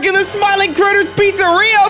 work in the Smiling Critters Pizzeria for 24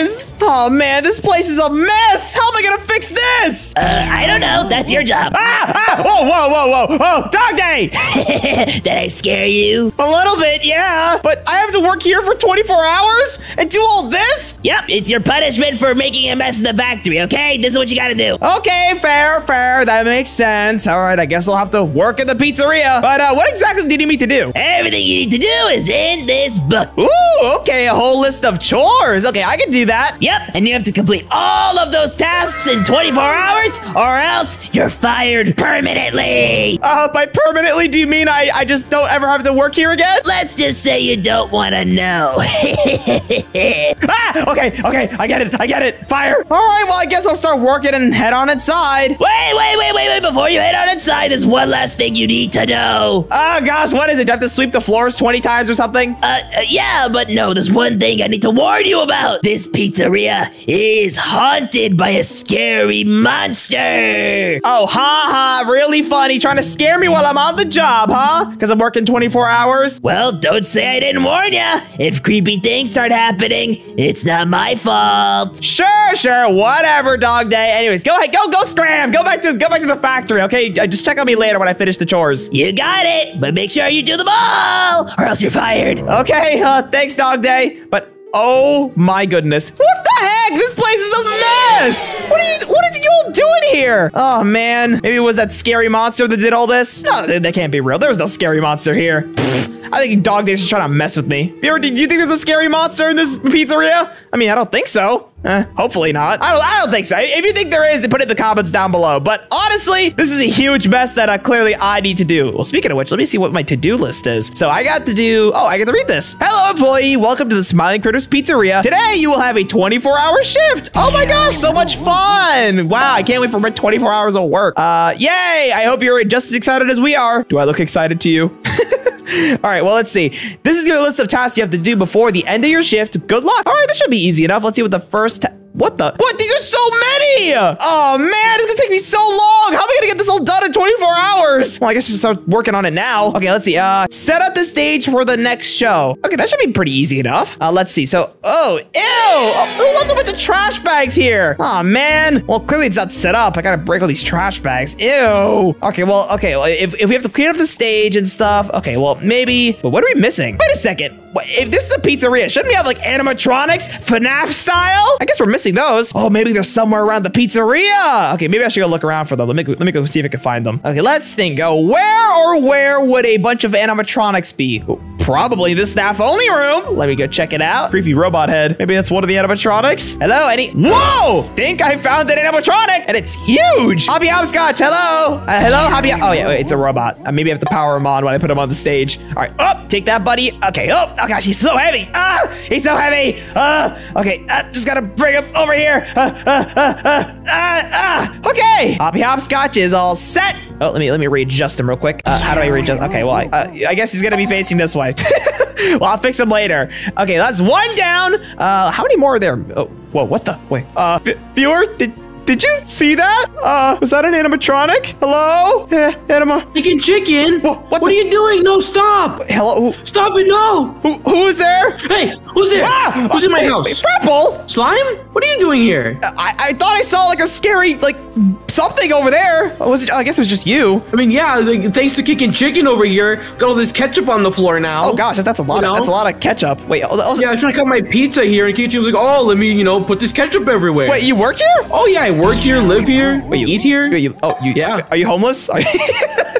hours! Oh man, this place is a mess! How am I gonna fix this? Uh, I don't know. That's your job. Ah! ah whoa, whoa, whoa, whoa! Oh, Dog Day! Did I scare you? A little bit, yeah. But I have to work here for 24 hours and do all this? Yep, it's your punishment for making a mess in the factory, okay? This is what you gotta do. Okay, fair, fair. That makes sense. All right, I guess I'll have to work at the pizzeria. But uh, what exactly do you need me to do? Everything you need to do is in this book. Ooh, okay, a whole list of chores. Okay, I can do that. Yep, and you have to complete all of those tasks in 24 hours or else you're fired permanently. Uh, by permanently, do you mean I, I just don't ever have to work here again? Let's just say you don't want to know. ah, okay, okay, I get it, I get it. Fire. All right, well, I guess I'll start working and head on inside. Wait, wait, wait, wait, wait. Before you head on inside, there's one last thing you need to know. Oh, gosh, what is it? Do I have to sweep the floors 20 times or something? Uh, uh, yeah, but no, there's one thing I need to warn you about. This pizzeria is haunted by a scary monster. Oh, ha ha, really funny. Trying to scare me while I'm on the job, huh? Because I'm working 24 hours? Well, don't say I didn't warn you. If creepy things start happening, it's not my fault. Sure, sure, whatever, dog day. Anyways, go ahead, go, go scram. Go back to go back to the factory, okay? Uh, just check on me later when I finish the chores. You got it, but make sure you do them all, or else you're fired. Okay, uh, thanks, dog day. But oh my goodness, what the heck? This place is a mess. What are you? What is you all doing here? Oh man, maybe it was that scary monster that did all this. No, that, can't be real. There was no scary monster here. I think Dog Days is trying to mess with me. Do you think there's a scary monster in this pizzeria? I mean, I don't think so. Eh, hopefully not. I don't, I don't think so. If you think there is, then put it in the comments down below. But honestly, this is a huge mess that uh, clearly I need to do. Well, speaking of which, let me see what my to-do list is. So I got to do, oh, I get to read this. Hello, employee. Welcome to the Smiling Critters Pizzeria. Today, you will have a 24-hour shift. Oh my gosh, so much fun. Wow, I can't wait for my 24 hours of work. Uh, yay. I hope you're just as excited as we are. Do I look excited to you? All right, well, let's see. This is your list of tasks you have to do before the end of your shift. Good luck. All right, this should be easy enough. Let's see what the first what the? What? These are so many! Oh man, it's gonna take me so long. How am I gonna get this all done in 24 hours? Well, I guess just start working on it now. Okay, let's see. Uh, set up the stage for the next show. Okay, that should be pretty easy enough. Uh, let's see. So, oh, ew! Oh, who left a bunch of trash bags here? Oh man. Well, clearly it's not set up. I gotta break all these trash bags. Ew. Okay, well, okay. If, if we have to clean up the stage and stuff, okay, well, maybe. But what are we missing? Wait a second. If this is a pizzeria, shouldn't we have like animatronics, FNAF style? I guess we're missing those. Oh, maybe they're somewhere around the pizzeria. Okay, maybe I should go look around for them. Let me, let me go see if I can find them. Okay, let's think. Oh, where or where would a bunch of animatronics be? Probably the staff only room. Let me go check it out. Creepy robot head. Maybe that's one of the animatronics. Hello, any? Whoa! Think I found an animatronic and it's huge. Hoppy Hopscotch, hello. Uh, hello, Hoppy. Oh, yeah, wait, it's a robot. Uh, maybe I have to power him on when I put him on the stage. All right, up, oh, take that, buddy. Okay, oh, oh gosh, he's so heavy. Ah, he's so heavy. Uh, okay, uh, just gotta bring him over here. Uh. Okay, Hoppy Hopscotch is all set. Oh, let me let me readjust him real quick. Uh, how do I readjust? Okay, well, I, uh, I guess he's gonna be facing this way. well, I'll fix him later. Okay, that's one down. Uh, how many more are there? Oh, whoa, what the? Wait, uh, viewer, did did you see that? Uh, was that an animatronic? Hello? Eh, anima. Chicken chicken? Whoa, what, what are you doing? No, stop. Hello? Who? Stop it, no. Who, who is there? Hey, who's there? Ah, who's in my house? Frapple. Slime? What are you doing here? I, I thought I saw like a scary, like, something over there. Was it, I guess it was just you. I mean, yeah, like, thanks to Kickin Chicken over here, got all this ketchup on the floor now. Oh gosh, that's a lot. You That's a lot of ketchup. Wait. Also, yeah, I was trying to cut my pizza here, and Kicking was like, "Oh, let me, you know, put this ketchup everywhere." Wait, you work here? Oh yeah, I work here, live here, wait, you, eat here. Wait, you, oh, you, yeah. Are you homeless?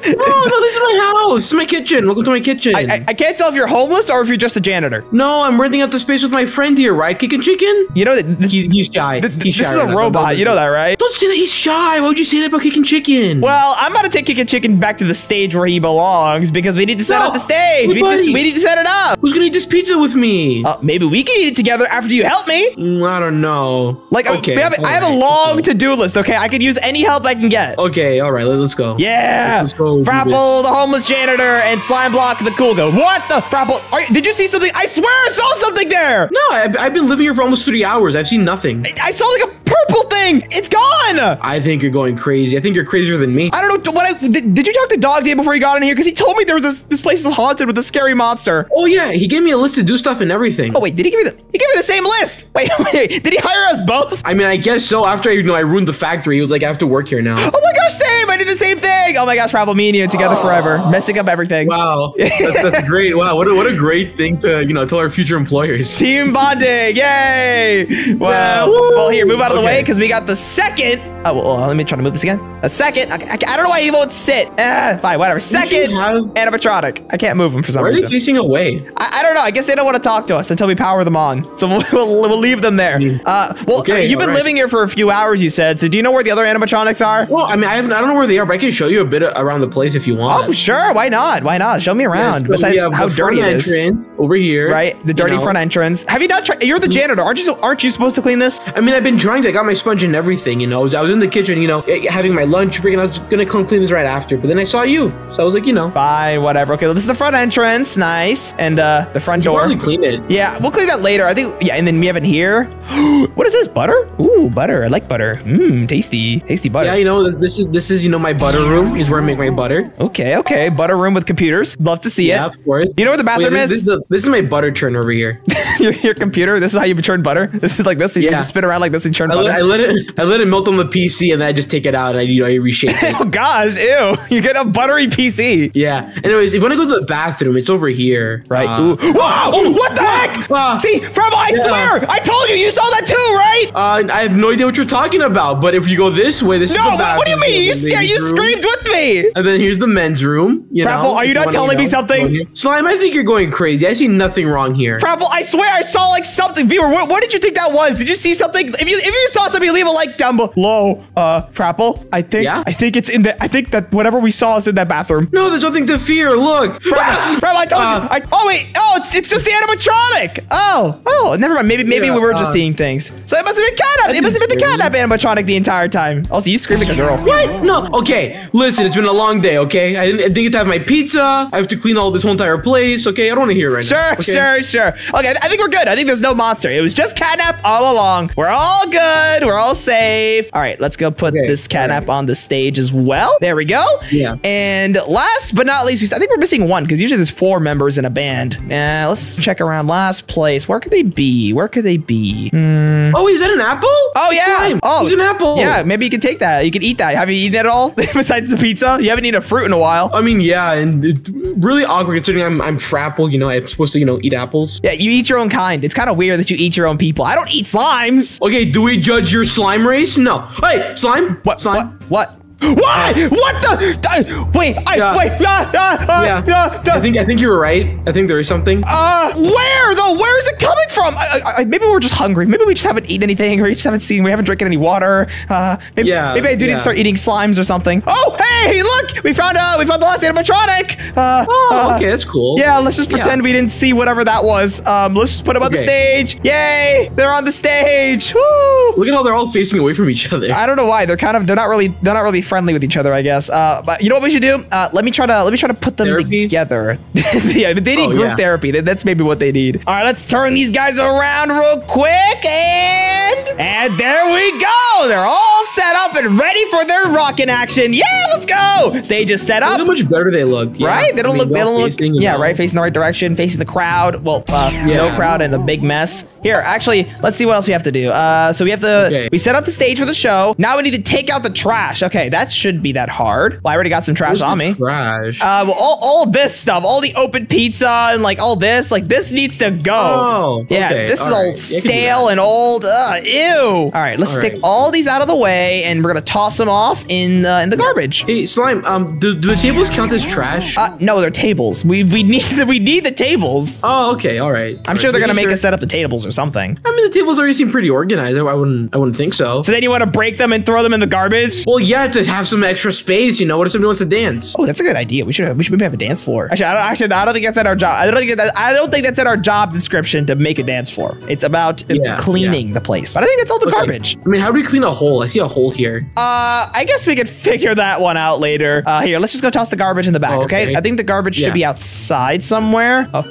No, no, this is my house. This is my kitchen. Welcome to my kitchen. I, I, I, can't tell if you're homeless or if you're just a janitor. No, I'm renting out the space with my friend here, right? Kickin Chicken. You know that he's, he's shy. Th he's this shy is a robot. You know that, right? Don't say that he's shy. Why would you say that about Kickin Chicken? Well, I'm about to take Kickin Chicken back to the stage where he belongs because we need to set no, up the stage. We need, to, we need, to, set it up. Who's gonna eat this pizza with me? Uh, maybe we can eat it together after you help me. Mm, I don't know. Like, okay, have, I have right, a long to-do list. Okay, I could use any help I can get. Okay, all right, let's go. Yeah, let's, let's go. Frapple, the homeless janitor, and Slime Block, the cool guy. What the Frapple? You, did you see something? I swear I saw something there. No, I, have been living here for almost three hours. I've seen nothing. I, I saw like a purple thing. It's gone. I think you're going crazy. I think you're crazier than me. I don't know what I did, did you talk to Dog Day before you got in here? Because he told me there was this this place is haunted with a scary monster. Oh yeah, he gave me a list to do stuff and everything. Oh wait, did he give you the he gave me the same list? Wait, wait, did he hire us both? I mean, I guess so. After I, know, I ruined the factory, he was like, I have to work here now. Oh my gosh, same! I did the same thing! Oh my gosh, Rabble, me and you together oh. forever, messing up everything. Wow, that's, that's great. Wow, what a, what a great thing to you know tell our future employers. Team bonding, yay! Well, woo. well, here, move out of the way because we got the second. Oh, well, let me try to move this again. A second. I, I, I don't know why he won't sit. Eh, fine, whatever. Second have- animatronic. I can't move him for some Why are they reason. facing away? I, I don't know. I guess they don't want to talk to us until we power them on. So we'll, we'll, we'll leave them there. Uh, well, Okay, you've been alright. living here for a few hours, you said. So do you know where the other animatronics are? Well, I mean, I haven't. I don't know where they are, but I can show you a bit around the place if you want. Oh, sure. Why not? Why not? Show me around. So Besides how dirty it is. entrance over here, Right? The you dirty know. front entrance. Have you not tried? You're the janitor. Aren't you, aren't you supposed to clean this? I mean, I've been trying to. I got my sponge and everything. You know, I was, was in the kitchen. You know, eh, having my lunch break, and I was gonna come clean this right after. But then I saw you, so I was like, you know, Fine, whatever. Okay, well, this is the front entrance. Nice. And uh, the front you door. probably clean it. Yeah, we'll clean that later. I think, yeah, and then we have it here. what is this? Butter? Ooh, butter. I like butter. Mmm, tasty. Tasty butter. Yeah, you know, this is this is you know my butter room is where I make my butter. Okay, okay. Butter room with computers. Love to see Yeah, it. Yeah, of course. You know where the bathroom this, this is? is the, this is my butter churn over here. your, your computer. This is how you churn butter. This is like this. So you Yeah. just spin around like this and churn I butter. let, I let it I let it melt on the PC and then I just take it out and I you know I reshape it. oh gosh, ew! You get a buttery PC. yeah. Anyways, if you want to go to the bathroom, it's over here. Right. Uh, Ooh. Whoa! what the heck? Ah. See, Frebo, I Yeah. swear, I told you. You saw that too, right? Uh, I have no idea what you're talking about, but if you go this way, this No. is the What, bathroom. what do you mean? You scared? You screamed with me. And then here's the men's room. You Frapple, know, are you not telling me something? Slime, I think you're going crazy. I see nothing wrong here. Frapple, I swear I saw like something. Viewer, what, what did you think that was? Did you see something? If you if you saw something, leave a like down below. Uh, Frapple, I think Yeah? I think it's in the. I think that whatever we saw is in that bathroom. no, there's nothing to fear. Look. Frapple, Frapple, I told Uh, you. I, oh wait, oh, it's, it's just the animatronic. Oh, oh, never mind. Maybe maybe Yeah, we were just uh, seeing things. So it must have been catnap. It must have been the catnap animatronic the entire time. Also, you screamed like a girl. What? No. Okay. Listen, it's been a long day. Okay. I didn't, I didn't get to have my pizza. I have to clean all this whole entire place. Okay. I don't want to hear it right Sure, now. okay? sure, sure. Okay, I think we're good. I think there's no monster. It was just catnap all along. We're all good. We're all safe. All right, let's go put Okay, this catnap alright. on the stage as well. There we go. Yeah. And last but not least, I think we're missing one because usually there's four members in a band. Uh, let's check around last place. Where could they be? Where could they be? Hmm. Oh, is that an apple? Oh yeah. Slime. Oh, it's an apple. Yeah, maybe you could take that. You could eat that. Have you eaten it all besides the pizza? You haven't eaten a fruit in a while. I mean, yeah, and it's really awkward considering I'm I'm frapple. You know, I'm supposed to you know eat apples. Yeah, you eat your own kind. It's kind of weird that you eat your own people. I don't eat slimes. Okay, do we judge your slime race? No. Hey, slime. What? Slime. What? What? Why? What the? uh, wait! I Yeah. wait! Ah, ah, ah, Yeah. ah, ah, I think I think you were right. I think there is something. Uh, where though? Where is it coming from? I, I, I- maybe we're just hungry. Maybe we just haven't eaten anything, or we just haven't seen. We haven't drinking any water. Uh, maybe, Yeah, maybe I do need to start eating slimes or something. Oh, hey, look! We found uh, we found the last animatronic. Uh, Oh, uh, okay, that's cool. Yeah, let's just Yeah. pretend we didn't see whatever that was. Um, let's just put them on the stage. Yay! They're on the stage. Woo! Look at how they're all facing away from each other. I don't know why they're kind of they're not really they're not really friendly with each other. I guess. Uh, but you know what we should do? Uh, let me try to let me try to put them Therapy? together. yeah, but they need Oh, group yeah. therapy. That's maybe what they need. All right, let's turn these guys around real quick and and there we go. They're all set up and ready for their rocking action. Yeah, let's go. Stage is set Look up. how much better they look. Yeah. Right? They don't I mean, look. They don't look. Yeah, know. right. Facing the right direction. Facing the crowd. Well, uh, no crowd and a big mess. Here, actually, let's see what else we have to do. Uh, so we have to. Okay. We set up the stage for the show. Now we need to take out the trash. Okay, that should be that hard. Well, I already got some trash Where's on me. Trash. Uh, well, all, all this stuff, all the open pizza and like all this, like this needs to go. Oh, yeah, okay, this is all all right. Yeah, I can do stale and old. Uh, ew. All right, let's All just take all these out of the way, and we're gonna toss them off in uh, in the garbage. hey, slime. Um, do, do the tables count as trash? Uh, no, they're tables. We we need the, we need the tables. oh, okay, all right. I'm sure they're gonna make us set up the tables or something. I mean, the tables already seem pretty organized. I wouldn't. I wouldn't think so. So then you want to break them and throw them in the garbage? Well, yeah, to have some extra space. You know, what if somebody wants to dance? Oh, that's a good idea. We should have, we should maybe have a dance floor. Actually, I don't, actually, I don't think that's at our job. I don't think that, I don't think that's at our job description to make a dance floor. It's about Yeah, cleaning the place. But I think that's all the Okay. garbage. I mean, how do we clean a hole? I see a hole here. Uh, I guess we could figure that one out later. Uh, here, let's just go toss the garbage in the back. Okay? okay. I think the garbage should be outside somewhere. Oh,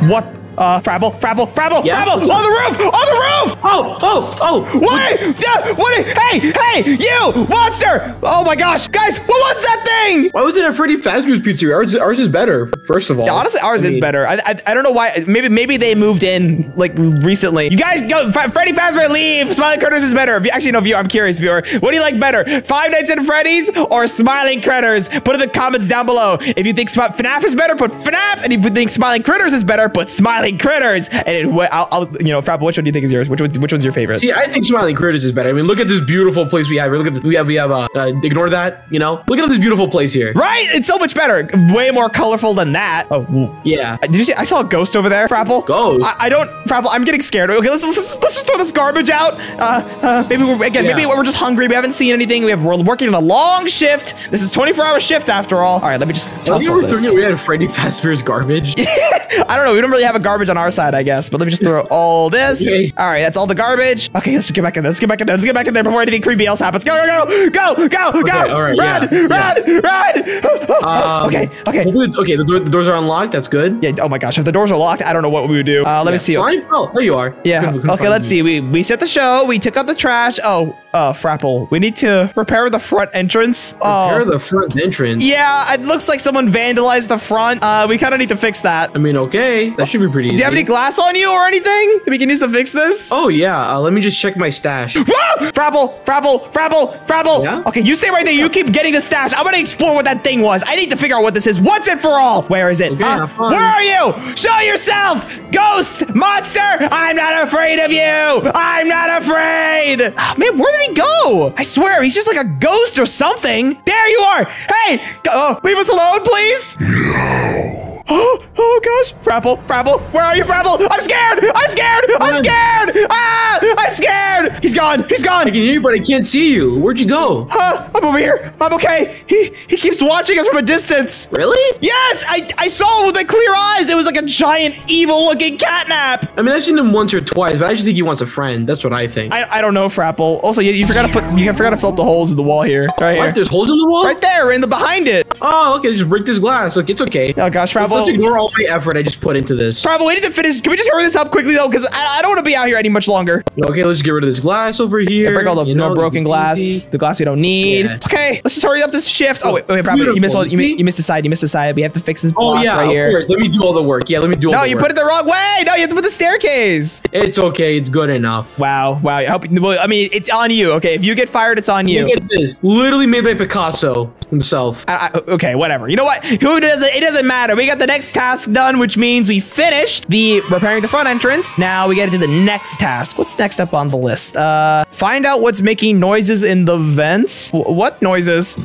what? Uh, Frapple, Frapple, Frapple, Yeah? Frapple, on the roof, on the roof! Oh, oh, oh! What? Yeah, what? Hey, hey, you monster! Oh my gosh, guys, what was that thing? Why was it at Freddy Fazbear's Pizzeria? Ours, ours is better. First of all, Yeah, honestly, ours I is mean, better. I, I I don't know why. Maybe maybe they moved in like recently. You guys go. F- Freddy Fazbear leave. Smiling Critters is better. If you actually no viewer, I'm curious viewer. What do you like better, Five Nights at Freddy's or Smiling Critters? Put in the comments down below. If you think Smi- FNAF is better, put FNAF. And if you think Smiling Critters is better, put Smiling Critters. And it, wh- I'll, I'll you know, Frapple, which one do you think is yours? Which one's which one's your favorite? See, I think Smiling Critters is better. I mean, look at this beautiful place we have. Look at this. We have, we have. Uh, uh, ignore that. You know, look at this beautiful place here. Right? It's so much better. Way more colorful than that. Oh. Yeah. Uh, Did you see? I saw a ghost over there, Frapple. Ghost? I, I don't, Frapple. I'm getting scared. Okay, let's, let's let's just throw this garbage out. Uh, uh maybe we're again. Maybe we're just hungry. We haven't seen anything. We have we're working in a long shift. This is 24 hour shift after all. All right, let me just Have toss all ever this. thinking we had Freddy Fazbear's garbage? I don't know. We don't really have a garbage on our side, I guess. But let me just throw all this. Okay. All right, that's all the garbage. Okay, let's get back in there. Let's get back in there. Let's get back in there before anything creepy else happens. Go, go, go, go, go, go. all right, run, yeah, run, run. Um, okay, okay. hopefully- Okay, the, door, the doors are unlocked. That's good. Yeah. Oh my gosh. If the doors are locked, I don't know what we would do. Uh, let me see. Slime? Oh, there you are. Yeah. Couldn't- couldn't Okay, let's you. see. We we set the show. We took out the trash. Oh, uh, Frapple. We need to repair the front entrance. Repair Oh. the front entrance. Yeah, it looks like someone vandalized the front. Uh, we kind of need to fix that. I mean, okay, that should be pretty easy. Do you have any glass on you or anything that we can use to fix this? Oh yeah. Uh, let me just check my stash. Frapple, Frapple, Frapple, Frapple. Yeah? Okay, you stay right there. You keep getting the stash. I'm gonna explore what that thing was. I need to figure out what this is once and for all. Where is it? Okay, Huh? fun. Where are you? Show yourself, ghost monster. I'm not afraid of you. I'm not afraid. Ah, man, where did he go? I swear, he's just like a ghost or something. There you are. Hey, oh, leave us alone, please. Oh, oh gosh, Frapple, Frapple, where are you, Frapple? I'm scared. I'm scared. I'm scared. Ah, I'm scared. He's gone. He's gone. I can hear you, but I can't see you. Where'd you go? Huh, I'm over here. I'm okay. He he keeps watching us from a distance. Really? Yes, I, I saw it with my clear eyes. It was like a giant evil looking catnap. I mean, I've seen him once or twice, but I just think he wants a friend. That's what I think. I, I don't know, Frapple. Also, you, you forgot to put you forgot to fill up the holes in the wall here. Right what? here. There's holes in the wall? Right there, in the behind it. Oh, okay. Just break this glass. Look, it's okay. Oh gosh, Let's, let's ignore all my effort I just put into this. Frapple, we need to finish. Can we just hurry this up quickly though? Because I, I don't want to be out here any much longer. Okay, let's get rid of this glass over here. Break all the You no know, broken glass, easy. the glass we don't need. Yeah. Okay, let's just hurry up this shift. Oh wait, wait, Frapple, you missed one. You, you missed the side. You missed the side. We have to fix this Oh yeah, right here. course. Let me do all the work. Yeah, let me do all No, you work. put it the wrong way. No, you have to put the staircase. It's okay. It's good enough. Wow, wow. I hope. Well, I mean, it's on you. Okay, if you get fired, it's on you. Look at this. Literally made by Picasso himself. I, I- okay, whatever. You know what? Who does it? It doesn't matter. We got the next task done, which means we finished the repairing the front entrance. Now we got to do the next task. What's next up on the list? Uh, find out what's making noises in the vents. Wh- what noises?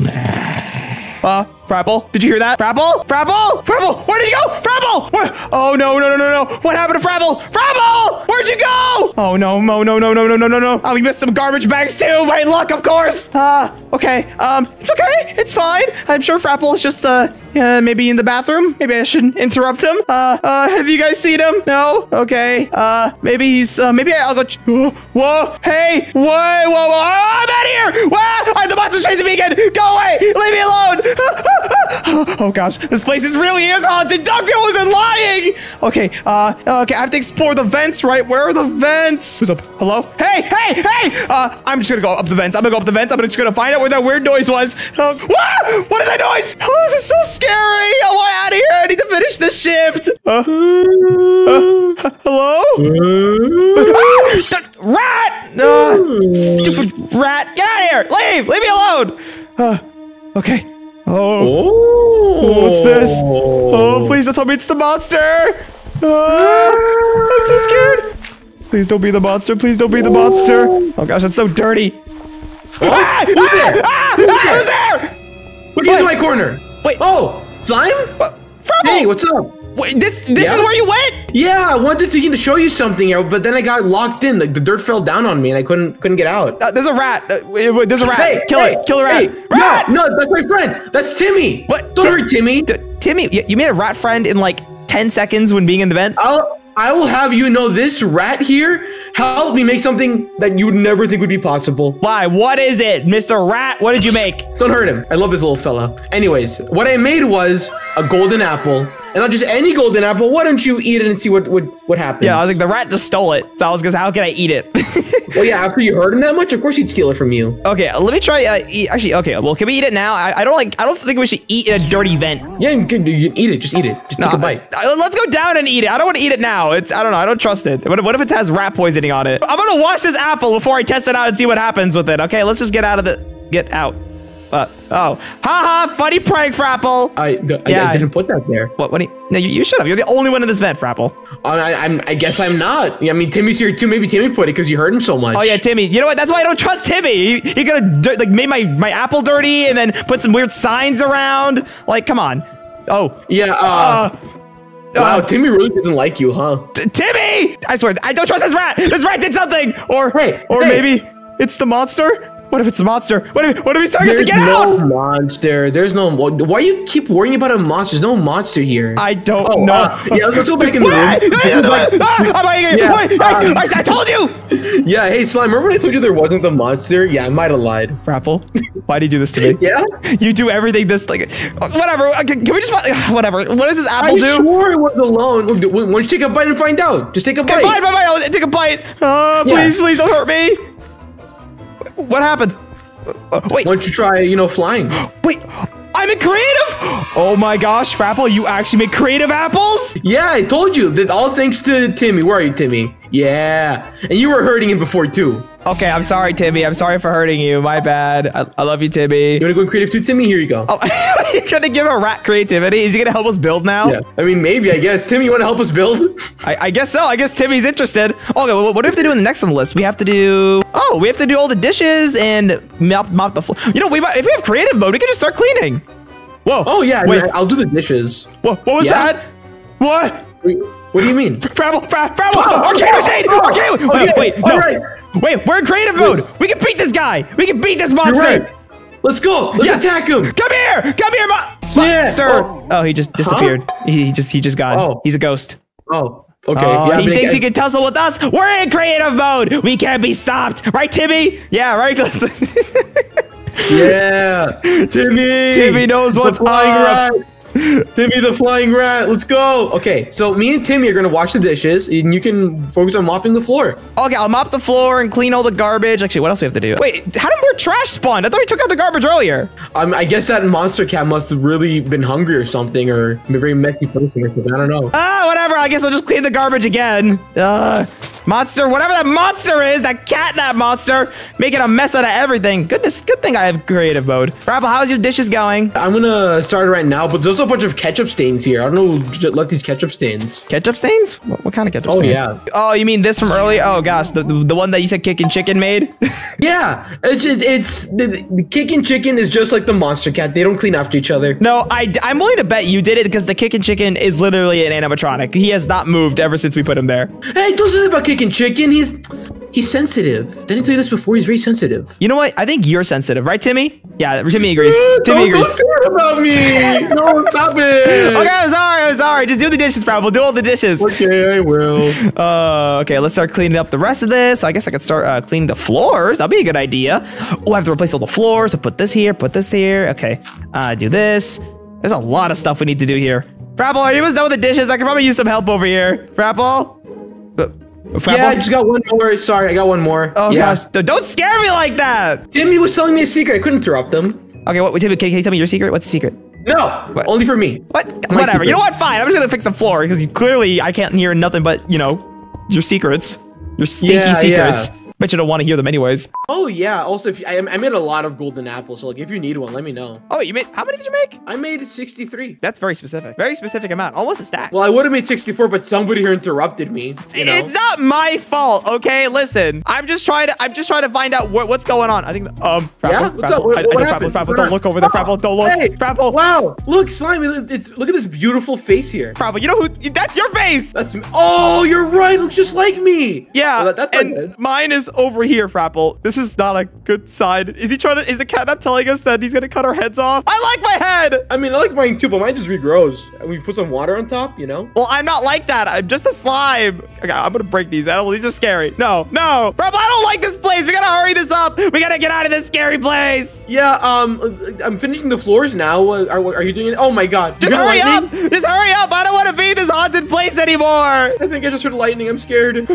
Uh, Frapple, did you hear that? Frapple? Frapple? Frapple, where did you go? Frapple! Where? Oh, no, no, no, no, no. What happened to Frapple? Frapple! Where'd you go? Oh, no, no, no, no, no, no, no, no, no. Oh, we missed some garbage bags too. My luck, of course. Uh, okay. Um, it's okay. It's fine. I'm sure Frapple is just, uh, uh, maybe in the bathroom. Maybe I shouldn't interrupt him. Uh, uh, have you guys seen him? No? Okay. Uh, maybe he's, uh, maybe I'll go. Whoa, whoa, hey, whoa, whoa, whoa. Oh, I'm out of here. Whoa, the monster's chasing me again. Go away. Leave me alone. oh gosh, this place is really is haunted. Doctor wasn't lying. Okay, uh, okay, I have to explore the vents, right? Where are the vents? Who's up? Hello? Hey, hey, hey! Uh, I'm just gonna go up the vents. I'm gonna go up the vents. I'm just gonna find out where that weird noise was. Uh, wah! What is that noise? Oh, this is so scary. I want out of here. I need to finish this shift. Uh, uh, hello? Ah, rat! Uh, stupid rat! Get out of here! Leave! Leave me alone! Uh, okay. Oh. Oh, What's this? Oh, please don't tell me it's the monster! Ah, I'm so scared! Please don't be the monster. Please don't be the monster. Oh gosh, that's so dirty. Ah, Who's ah, there? ah, Who's ah, there? who's there? Look into my corner. Wait. Oh, slime? Frapple! Hey, what's up? Wait, this this Yeah? is where you went? Yeah, I wanted to you know, show you something, but then I got locked in. Like the dirt fell down on me, and I couldn't couldn't get out. Uh, there's a rat. Uh, wait, wait, there's a rat. Hey, kill hey, it. Kill the rat. hey, rat! No, no, that's my friend. That's Timmy. What? Don't Ti- hurt Timmy. T- Timmy, you, you made a rat friend in like 10 seconds when being in the vent? I'll I will have you know this rat here helped me make something that you would never think would be possible. Why? What is it, Mr. Rat? What did you make? Don't hurt him. I love this little fella. Anyways, what I made was a golden apple, and not just any golden apple. Why don't you eat it and see what what what happens? Yeah, I was like, the rat just stole it. So I was gonna how can I eat it? well, yeah. After you hurt him that much, of course he'd steal it from you. okay, let me try. Uh, eat. Actually, okay. Well, can we eat it now? I, I don't like. I don't think we should eat in a dirty vent. Yeah, you can, you can eat it. Just eat it. Just take a bite. Uh, let's go down and eat it. I don't want to eat it now. It's I don't know. I don't trust it. What what if it has rat poisoning on it? I'm gonna wash this apple before I test it out and see what happens with it. Okay, let's just get out of the get out. Uh, oh, haha, funny prank, Frapple. I, the, Yeah, I, didn't put that there. What? What? Do you, no, you, you should have. You're the only one in this vent, Frapple. I, I, I'm, I guess I'm not. I mean, Timmy's here too. Maybe Timmy put it because you heard him so much. Oh yeah, Timmy. You know what? That's why I don't trust Timmy. He, he could have like made my my apple dirty and then put some weird signs around. Like, come on. Oh. Yeah. Uh, Uh, wow, uh, Timmy really doesn't like you, huh? Timmy! I swear, I don't trust this rat. This rat did something. Or, Hey, or hey. maybe it's the monster. What if it's a monster? What if, what if he's telling us to There's get no out? monster. There's no. Why you keep worrying about a monster? There's no monster here. I don't Oh, know. uh, yeah, let's go back in the room. What? Let's go back- I'm out of here. Yeah, I, I, I told you. yeah. Hey, slime. Remember when I told you there wasn't a monster? Yeah, I might have lied. Frapple, why do you do this to me? Yeah. You do everything this like whatever. Okay, Can we just whatever? What does this apple I do? swore it was alone. Why don't you take a bite and find out? Just take a bite. Fine, fine, fine. I'll take a bite. Uh, Yeah. please, please don't hurt me. What happened? Uh, wait, Why don't you try, you know, flying? wait. I'm a creative. Oh my gosh, Frapple, you actually make creative apples? Yeah, I told you. That all thanks to Timmy. Where are you, Timmy? Yeah. And you were hurting him before, too. Okay, I'm sorry, Timmy. I'm sorry for hurting you. My bad. I, I love you, Timmy. You want to go in creative too, Timmy? Here you go. Oh, you're gonna give a rat creativity? Is he gonna help us build now? Yeah. I mean, maybe, I guess. Timmy, you want to help us build? I, I guess so. I guess Timmy's interested. Okay, well, what do we have to do in the next on the list? We have to do. Oh, we have to do all the dishes and mop, mop the floor. You know, we might, if we have creative mode, we can just start cleaning. Whoa. Oh, yeah. I Wait. mean, I'll do the dishes. What, what was Yeah? that? What? What do you mean? Travel, travel. Oh, arcade machine. oh, arcade. okay, Wait, wait, no. right. Wait, we're in creative mode. We can beat this guy. We can beat this monster. right. Let's go. Let's Yeah. attack him. Come here. Come here, mo- Yeah. monster. Oh. Oh. he just disappeared. He, he just he just gone. Oh. He's a ghost. Oh, okay. Oh, yeah, he thinks he can tussle with us. We're in creative mode. We can't be stopped. Right, Timmy? Yeah, right. Yeah. Timmy. Timmy knows what's up. rat. Timmy the flying rat. Let's go. Okay, so me and Timmy are gonna wash the dishes, and you can focus on mopping the floor. okay, I'll mop the floor and clean all the garbage. Actually, what else do we have to do? Wait, how did more trash spawn? I thought we took out the garbage earlier. Um, I guess that monster cat must have really been hungry or something, or a very messy person or something. I don't know. Ah, whatever. I guess I'll just clean the garbage again. Uh, monster, whatever that monster is, that catnap monster, making a mess out of everything. Goodness, good thing I have creative mode. Rapple, how's your dishes going? I'm gonna start right now, but there's a bunch of ketchup stains here. I don't know. Let these ketchup stains. Ketchup stains? What, what kind of ketchup Oh, stains? yeah. Oh, you mean this from early? Oh gosh, the, the, one that you said Kickin Chicken made? Yeah, it's it's the, the Kickin Chicken is just like the monster cat. They don't clean after each other. no, I, I'm willing to bet you did it because the Kickin Chicken is literally an animatronic. He has not moved ever since we put him there. Hey, don't say that about kicking chicken. chicken. He's he's sensitive. Didn't I tell you this before? He's very sensitive. You know what? I think you're sensitive, right, Timmy? Yeah, Timmy agrees. don't, Timmy don't agrees. that about me. no, stop it. Okay, I'm sorry. I'm sorry. Just do the dishes, Frapple. Do all the dishes. Okay, I will. Uh, okay, let's start cleaning up the rest of this. I guess I could start uh, cleaning the floors. That'll be a good idea. Oh, I have to replace all the floors. So put this here, put this here. Okay, uh, do this. There's a lot of stuff we need to do here. Frapple, are you almost done with the dishes? I could probably use some help over here. Frapple? Frapple? Yeah, I just got one more. Sorry, I got one more. Oh yeah. gosh, don't scare me like that. Timmy was telling me a secret. I couldn't interrupt them. Okay, what, Timmy, can, can you tell me your secret? What's the secret? No, What? only for me. What? My Whatever. secret. You know what? Fine. I'm just gonna fix the floor because clearly I can't hear nothing but you know your secrets, your stinky Yeah, secrets. yeah. Bet you don't want to hear them anyways. Oh yeah. Also, if you, I, I made a lot of golden apples, so like if you need one, let me know. Oh, you made how many did you make? I made 63. That's very specific. Very specific amount. Almost a stack. Well, I would have made 64, but somebody here interrupted me. You know. It's not my fault, okay? Listen, I'm just trying to. I'm just trying to find out what, what's going on. I think. Um, Frapple, Yeah? What's Frapple, up? What- I, I what know, happened? Frapple, Frapple, don't look over there. happened? Frapple, don't look. Hey, Frapple, Wow! Look, slimy. Look, It's, look at this beautiful face here. Frapple. You know who? That's your face. That's me. Oh, you're right. Looks just like me. Yeah, Well, that- that's and mine is over here, Frapple. This is not a good sign. Is he trying to, is the catnap telling us that he's gonna cut our heads off? I like my head! I mean, I like mine too, but mine just regrows. We put some water on top, you know? Well, I'm not like that. I'm just a slime. Okay, I'm gonna break these. Don't, these are scary. No, no. Frapple, I don't like this place. We gotta hurry this up. We gotta get out of this scary place. Yeah, um, I'm finishing the floors now. Are, are you doing it? Oh my god. Just hurry lightning? up. Just hurry up. I don't want to be in this haunted place anymore. I think I just heard lightning. I'm scared.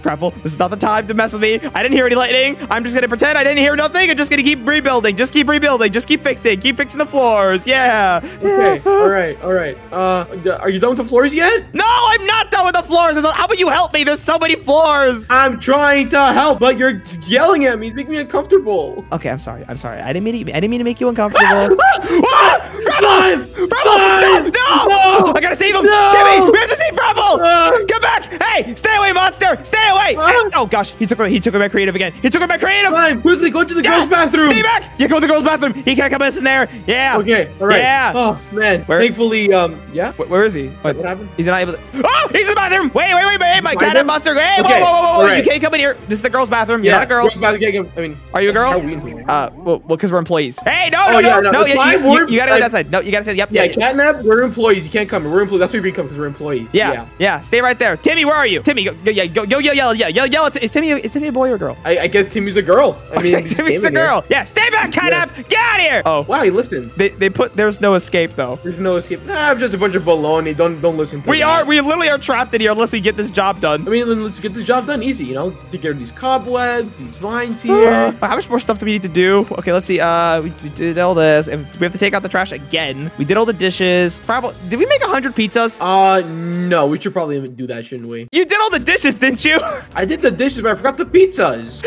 Frapple, this is not the time to mess with me. I didn't hear any lightning. I'm just gonna pretend I didn't hear nothing. I'm just gonna keep rebuilding. Just keep rebuilding. Just keep fixing. Keep fixing the floors. Yeah. Okay, all right, all right. Uh, are you done with the floors yet? No, I'm not done with the floors. How about you help me? There's so many floors. I'm trying to help, but you're yelling at me. It's making me uncomfortable. Okay, I'm sorry. I'm sorry. I didn't mean to, I didn't mean to make you uncomfortable. ah! Slime! Frapple! Frapple! Stop! No! No! I gotta save him! No! Timmy! We have to save Frapple! Ah! Come back! Hey! Stay away, monster! Stay away! Ah! Oh gosh, he took away he took away my creative again. He took away my creative! Slime, quickly go to the Ah! girls' bathroom. Stay back! Yeah, go to the girls' bathroom. He can't come in there. Yeah. Okay, all right. Yeah. Oh man, Where- thankfully, um, yeah. Wh- where is he? What, What happened? He's not able to. Oh, he's in the bathroom. Wait, wait, wait, wait. My cat him? monster. Hey, Okay, whoa, whoa, whoa, whoa. right. You can't come in here. This is the girls' bathroom. You're not a girl. Girls' bathroom. I mean, Are you a girl? How are we in here? Uh, well, because we're employees. Hey, no, no, Oh, no, yeah, no, no. it's You, you, you, gotta go that side. No, you gotta say, yep, yeah, yeah, catnap. We're employees. You can't come. We're employees. That's where we come because we're employees. Yeah, yeah, Stay right there. Timmy, where are you? Timmy, go, yeah, go, go, yell, yell, yell, yell, Is Timmy, is Timmy a boy or a girl? I, I guess Timmy's a girl. I mean, Okay, just Timmy's a in here. girl. Yeah, stay back, Catnap. Get out of here. Oh, Wow, he listened. they, they put. There's no escape though. There's no escape. Nah, I'm just a bunch of baloney. Don't don't listen to We that. are. We literally are trapped in here unless we get this job done. I mean, let's get this job done easy. You know, take care of these cobwebs, these vines Uh, here. how much more stuff do we need to do? Okay, let's see. Uh, we, we did all this. If we have to take out the trash again. We did all the dishes. Probably. Did we make hundred pizzas? Uh, no, we should probably do that, shouldn't we? You did all the dishes, didn't you? I did the dishes, but I forgot the pizzas.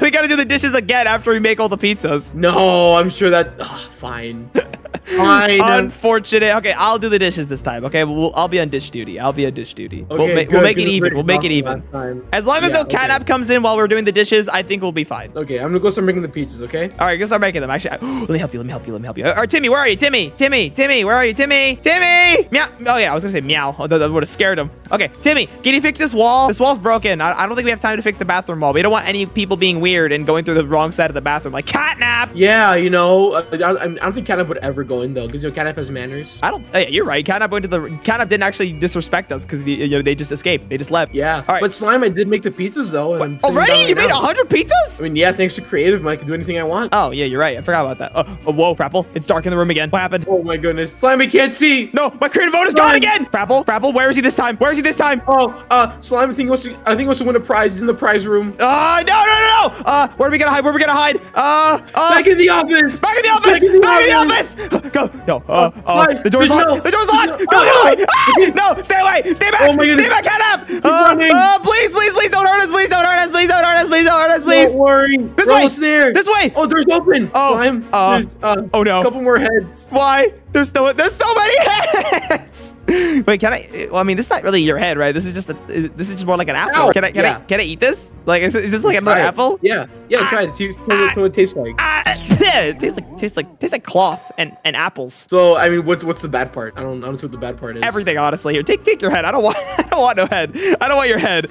we gotta do the dishes again after we make all the pizzas. No, I'm sure that. ugh, fine. Fine. Unfortunate. Okay, I'll do the dishes this time. Okay, we'll, I'll be on dish duty. I'll be on dish duty. we'll, Okay, ma- we'll make it even. We'll make it even. As long as Yeah, no okay. app comes in while we're doing the dishes, I think we'll be fine. Okay, I'm gonna go start making the pizzas. Okay. All right, go start making them. Actually, I- let me help you. Let me help you. Let me help you. All right, Timmy, where are you? Timmy, Timmy, Timmy, where are you? Timmy, Timmy. Meow. Oh yeah, I was gonna say meow. Oh, that, that would have scared him. Okay, Timmy, can you fix this wall? This wall's broken. I, I don't think we have time to fix the bathroom wall. We don't want any people being weird and going through the wrong side of the bathroom, like catnap. Yeah, you know, uh, I, I, I don't think Catnap would ever go in though, because you know Catnap has manners. I don't. yeah, you're right. Catnap went to the. Catnap didn't actually disrespect us because the, you know, they just escaped. They just left. Yeah. All right. But slime, I did make the pizzas though. And I'm Already? You right made now. hundred pizzas? I mean, yeah, thanks to creative, I can do anything I want. Oh yeah, you're right. I forgot about that. Oh, oh whoa, Frapple! It's dark in the room again. What happened? Oh my goodness, slime, I can't see. No, my creative mode is gone again. Frapple, Frapple, where is he this time? Where is he this time? Oh, uh, slime, I think he wants to. I think wants to win a prize. He's in the prize room. Uh, no, no, no, no. Uh, where are we gonna hide? Where are we gonna hide? Uh, uh, Back in the office. back in the office. Back in the Back in the office. Go. No. Uh, Oh, uh, the door's locked. no- the door's locked. no- Go the Ah! No, stay away. Stay back. Oh my stay back, Cat Keep Uh, uh, please, please, please don't hurt us. Please don't hurt us. Please don't hurt us. Please don't hurt us. Please. Don't worry. This We're way. almost there. This way. Oh, door's open. Oh, slime. uh, there's uh, oh, no. A couple more heads. Why? There's no. There's so many heads. Wait, can I? Well, I mean, this is not really your head, right? This is just a. is- This is just more like an apple. Ow. Can I? Can I? Can I eat this? Like, is, is this like another apple? Yeah. Yeah. Try it. See what what it tastes like. Ah, it tastes like tastes like tastes like cloth and and apples. So I mean, what's what's the bad part? I don't I don't see what the bad part is. Everything, honestly. Here, take take your head. I don't want. I don't want no head. I don't want your head.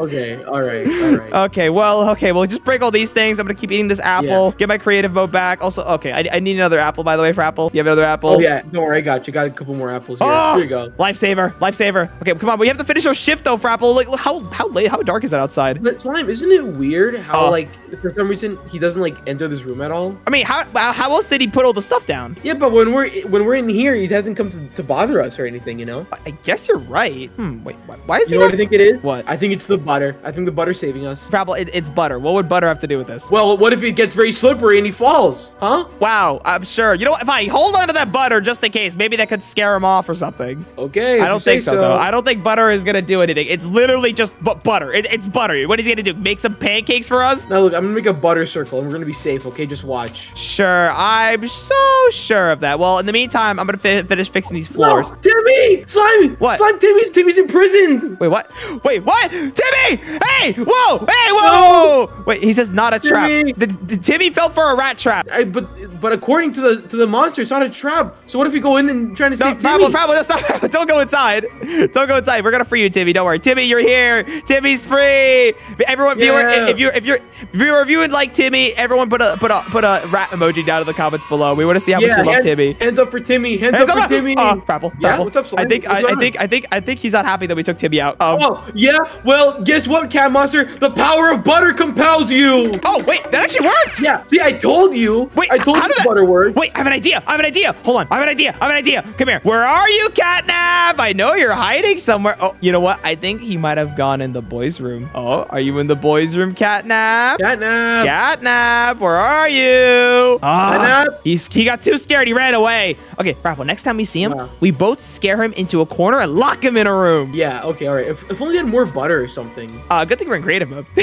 Okay. All right. All right. okay. Well. Okay. Well, just break all these things. I'm gonna keep eating this apple. Get my creative mode back. Also, okay. I, I need another apple, by the way, for apple. You have another apple? oh yeah. Don't worry. I got you. Got a couple more apples here. Oh, Here you go. Lifesaver, lifesaver. Okay, come on. We have to finish our shift though, Frapple. Like, how how late? How dark is it outside? But slime, isn't it weird how Oh. like for some reason he doesn't like enter this room at all? I mean, how how else did he put all the stuff down? Yeah, but when we're when we're in here, he hasn't come to, to bother us or anything. You know. I guess you're right. Hmm. Wait. Why, why is You he know not? what I think it is? What? I think it's the butter. I think the butter's saving us. Frapple, it, it's butter. What would butter have to do with this? Well, what if it gets very slippery and he falls? Huh? Wow, I'm sure. You know what? Fine, hold on to that butter just in case. Maybe that could scare him off or something. Okay. I don't think so, though. I don't think butter is gonna do anything. It's literally just bu- butter. It, it's butter. What is he gonna do? Make some pancakes for us? Now look, I'm gonna make a butter circle and we're gonna be safe. Okay, just watch. Sure, I'm so sure of that. Well, in the meantime, I'm gonna fi- finish fixing these floors. No, Timmy, slime. What? Slime, Timmy's Timmy's imprisoned. Wait, what? Wait, what? Timmy! Hey! Whoa! Hey! Whoa! Wait, he says not a trap. The, the- Timmy fell for a rat trap. I, but but according to the to the monster, it's not a trap. So what if we go in and try to No, save Timmy? Frapple, Frapple, no, stop. Don't go inside. Don't go inside. We're gonna free you, Timmy. Don't worry. Timmy, you're here. Timmy's free. Everyone, viewer, Yeah. if you if you're viewer, if you would like Timmy, everyone put a put a put a rat emoji down in the comments below. We want to see how much you love Timmy. Hands up for Timmy. Hands, Hands up, up, for Timmy. Uh, Frapple, Yeah, Frapple. what's up, I Slime? think I, I think I think I think he's not happy that we took Timmy out. Um, Oh, yeah? Well, guess what, Cat Monster? The power of butter compels you. oh wait, that actually worked. Yeah, see, I told you. Wait, I told you that- butter works. Wait, I have an idea. I have an idea. Hold on. I have an idea. I have an idea. Come here. Where are you, Catnap? I know you're hiding somewhere. Oh, you know what? I think he might have gone in the boys' room. Oh, are you in the boys' room, Catnap? Catnap. Catnap, where are you? Ah, Catnap? he's he got too scared. He ran away. Okay, Frapple, next time we see him, Wow. we both scare him into a corner and lock him in a room. Yeah, okay, all right. If, if only we had more butter or something. Uh, good thing we're in creative mode.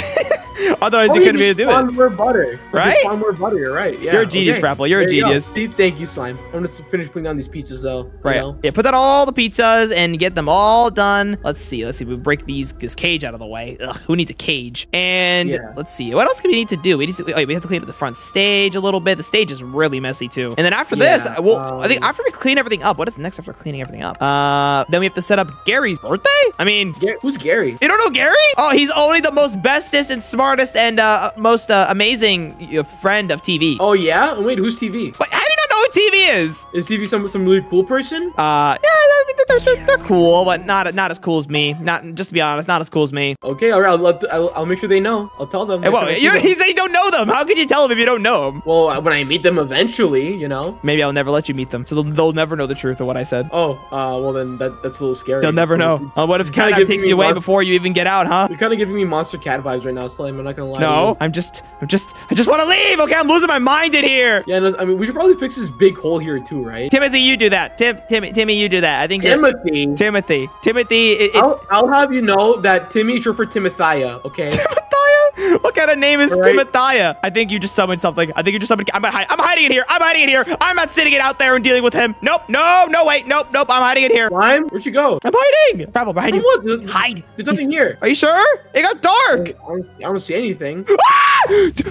Otherwise, Oh, you couldn't be able to do it. more butter. Right? Spawn more butter, you're right. Yeah, You're a genius, okay. Frapple. You're a There you genius. See, thank you, Slime. I'm gonna finish putting on these pizzas, though. Right. know? Yeah, put that all the pizzas and get them all done. Let's see. Let's see. We break these this cage out of the way. Ugh, who needs a cage? And Yeah. let's see. What else do we need to do? We need to, oh, we have to clean up the front stage a little bit. The stage is really messy too. And then after this, Yeah, well, I think um, after we clean everything up, what is next after cleaning everything up? Uh, then we have to set up Gary's birthday. I mean. Ga- who's Gary? You don't know Gary? Oh, he's only the most bestest and smartest and uh, most uh, amazing friend of TeeVee. Oh, yeah? Wait, who's TeeVee? Wait, how who TeeVee is? Is TeeVee some, some really cool person? Uh, yeah, I mean, they're, they're, they're cool, but not not as cool as me. Not just to be honest, not as cool as me. Okay, all right. I'll, I'll, I'll make sure they know. I'll tell them. Hey, well, you, them. he said you don't know them. How could you tell them if you don't know them? Well, uh, when I meet them eventually, you know. Maybe I'll never let you meet them, so they'll, they'll never know the truth of what I said. Oh, uh, well then that that's a little scary. They'll never know. Uh, what if Kinda takes you away before you even get out, huh? You're kind of giving me monster cat vibes right now, Slime. I'm not gonna lie. No. I'm just, I'm just, I just want to leave. Okay, I'm losing my mind in here. Yeah, no, I mean, we should probably fix this big hole here too, right? Timothy, you do that. Tim, Timmy, Timmy, you do that. I think. Timothy. Timothy, Timothy, it, it's. I'll, I'll have you know that Timmy is short for Timothea, okay? Timothea? What kind of name is Right. Timothea? I think you just summoned something. I think you just summoned. I'm, hide, I'm hiding it here. I'm hiding it here. I'm not sitting it out there and dealing with him. Nope. No. No. Wait. Nope. Nope. I'm hiding it here. Slime, where'd you go? I'm hiding. Bravo, behind you. on, dude. Hide. There's nothing He's- here. Are you sure? It got I dark. don't, I don't see anything. Ah!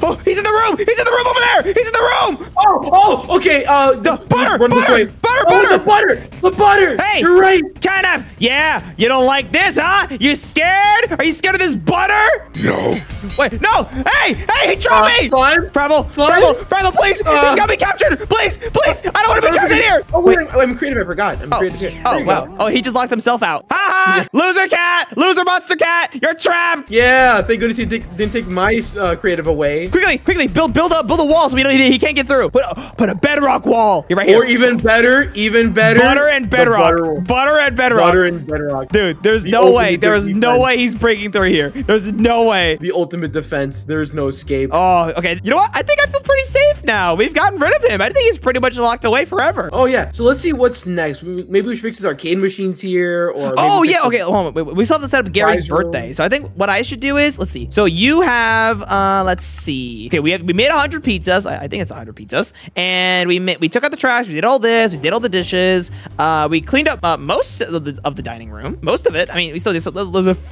Oh, he's in the room. He's in the room over there. He's in the room. Oh, oh, okay. Uh, The butter, run this butter, way. butter, oh, butter. the butter, the butter. Hey. you're right. Kind of. Yeah. You don't like this, huh? You scared? Are you scared of this butter? No. Wait. No. Hey. Hey. He trapped Uh, me. Slime? Frapple, Slime? Frapple, Frapple, please! Uh, He's got me captured! Please, please! I don't want to be trapped in here! Oh, wait, I'm, creative. I forgot. I'm Oh, creative here. There oh wow. go. Oh, he just locked himself out. Ha ha! Loser cat! Loser monster cat! You're trapped! Yeah, thank goodness he didn't take my uh, creative away. Quickly, quickly, build build a build a wall so we don't he, he can't get through. Put a, put a bedrock wall. You're right here. Or here. even better, even better. Butter and the bedrock. Butter, Butter and bedrock. butter and bedrock. Dude, there's The no way. There is defense. no way he's breaking through here. There's no way. The ultimate defense. There's no escape. Oh, okay. You know what? I think I feel pretty safe now. We've gotten rid of him. I think he's pretty much locked away forever. Oh yeah. So let's see what's next. Maybe we should fix his arcade machines here, or maybe Oh fix yeah, okay. Hold on. We still have to set up Gary's birthday. So I think what I should do is let's see. So you have uh let's see. Okay, we have we made hundred pizzas. I, I think it's hundred pizzas, and we ma- we took out the trash. We did all this. We did all the dishes. Uh, we cleaned up uh, most of the, of the dining room. Most of it. I mean, we still there's